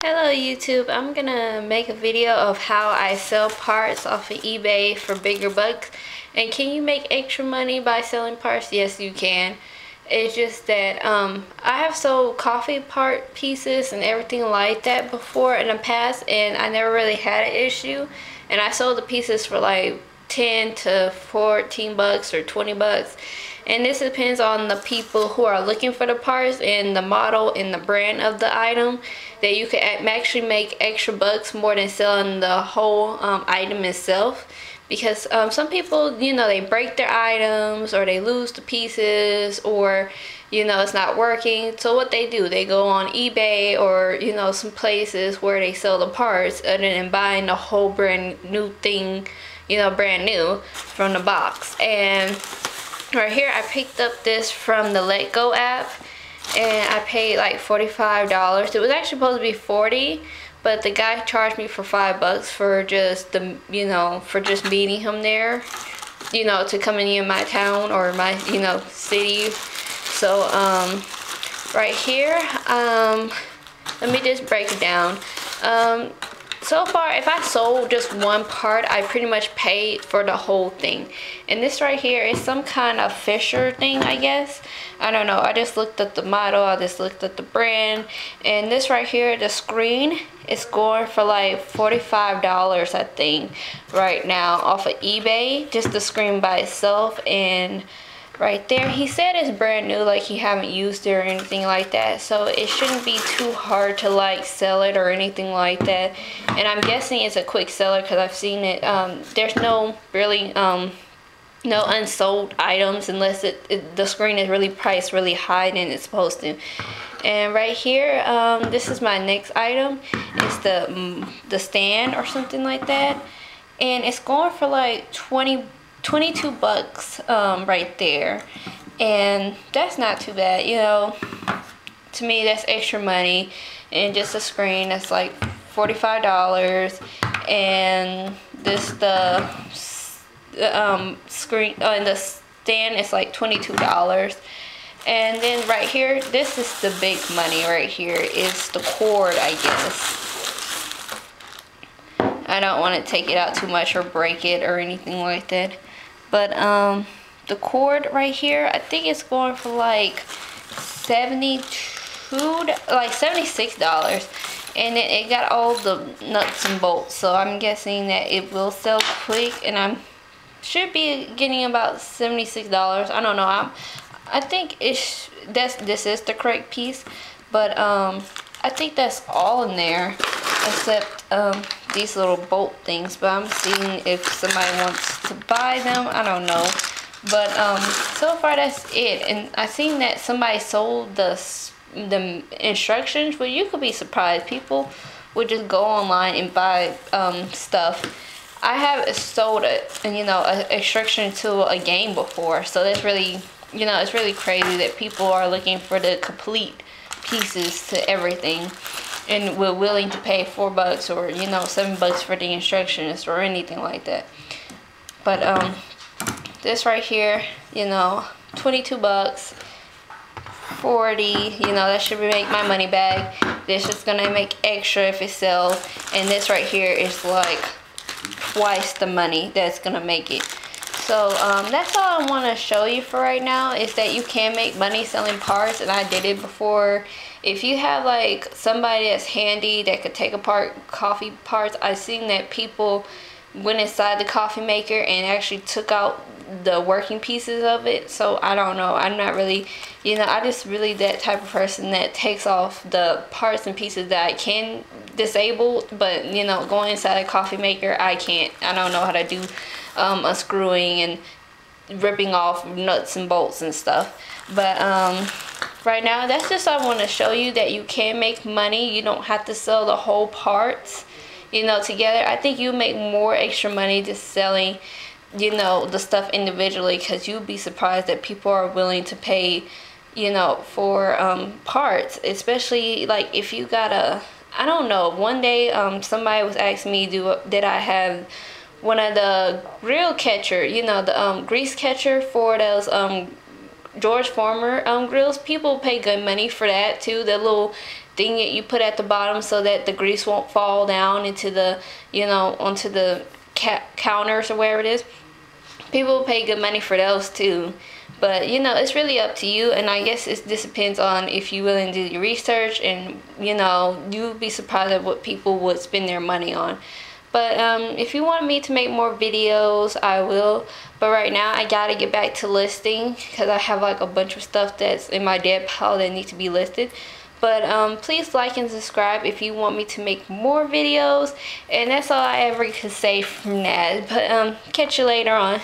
Hello YouTube, I'm gonna make a video of how I sell parts off of eBay for bigger bucks. And can you make extra money by selling parts? Yes you can. It's just that um, I have sold coffee part pieces and everything like that before in the past and I never really had an issue. And I sold the pieces for like 10 to 14 bucks or 20 bucks. And this depends on the people who are looking for the parts and the model and the brand of the item that you can actually make extra bucks more than selling the whole um, item itself. Because um, some people you know they break their items or they lose the pieces or you know it's not working. So what they do they go on ebay or you know some places where they sell the parts other than buying the whole brand new thing you know brand new from the box. And right here I picked up this from the Letgo app and I paid like $45 it was actually supposed to be 40 but the guy charged me for five bucks for just the you know for just meeting him there you know to come in my town or my you know city. So um right here um let me just break it down. Um so far if I sold just one part I pretty much paid for the whole thing. And this right here is some kind of Fisher thing I guess. I don't know. I just looked at the model. I just looked at the brand. And this right here the screen is going for like $45 I think right now off of eBay. Just the screen by itself. And right there. He said it's brand new, like he haven't used it or anything like that. So it shouldn't be too hard to like sell it or anything like that. And I'm guessing it's a quick seller because I've seen it. Um, there's no really um, no unsold items unless it, it, the screen is really priced really high than it's supposed to. And right here, um, this is my next item. It's the mm, the stand or something like that. And it's going for like 20 22 bucks um, right there. And that's not too bad you know. To me that's extra money and just a screen that's like $45 and this the, um, screen uh, and the stand is like $22 and then right here this is the big money right here is the cord I guess. I don't want to take it out too much or break it or anything like that but um, the cord right here, I think it's going for like 72 like $76. And it, it got all the nuts and bolts. So I'm guessing that it will sell quick. And I'm should be getting about $76. I don't know. I'm, I think it's that's this is the correct piece. But um, I think that's all in there except um, these little bolt things but I'm seeing if somebody wants to buy them. I don't know. But um, so far that's it. And I seen that somebody sold the the instructions but you could be surprised. People would just go online and buy um, stuff. I have sold it and you know an instruction to a game before. So that's really you know it's really crazy that people are looking for the complete pieces to everything and we're willing to pay four bucks or you know seven bucks for the instructions or anything like that. But um this right here you know 22 bucks 40 you know that should make my money back. This is gonna make extra if it sells. And this right here is like twice the money that's gonna make it so um, that's all I want to show you for right now is that you can make money selling parts and I did it before. If you have like somebody that's handy that could take apart coffee parts I've seen that people went inside the coffee maker and actually took out the working pieces of it so I don't know. I'm not really you know I just really that type of person that takes off the parts and pieces that I can disable but you know going inside a coffee maker I can't I don't know how to do um, unscrewing and ripping off nuts and bolts and stuff. But um right now that's just I want to show you that you can make money. You don't have to sell the whole parts you know together. I think you make more extra money just selling you know the stuff individually because you'd be surprised that people are willing to pay you know for um, parts especially like if you got a I don't know one day um, somebody was asking me do did I have one of the grill catcher you know the um, grease catcher for those um, George Foreman um, grills. People pay good money for that too. The little thing that you put at the bottom so that the grease won't fall down into the you know onto the counters or wherever it is people pay good money for those too but you know it's really up to you and i guess it this depends on if you willing to do your research and you know you'll be surprised at what people would spend their money on. But um, if you want me to make more videos i will. But right now i gotta get back to listing because i have like a bunch of stuff that's in my dead pile that need to be listed. But um, please like and subscribe if you want me to make more videos. And that's all i ever could say from that. But um, catch you later on